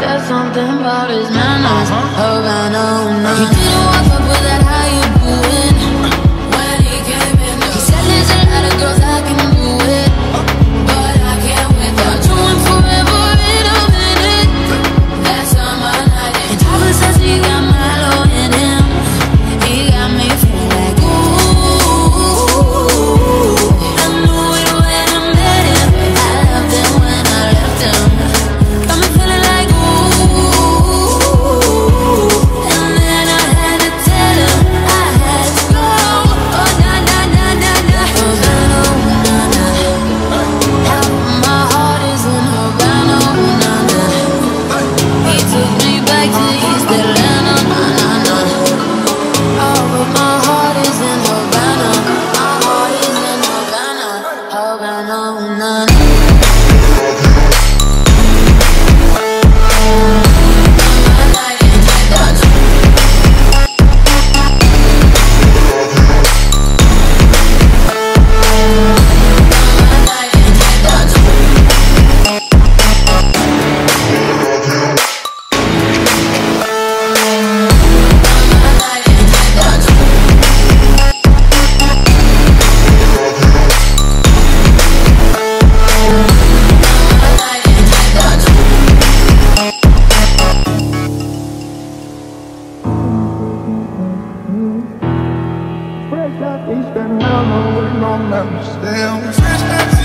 There's something about his manners. Uh-huh. Havana, that mellow with no memories. Damn,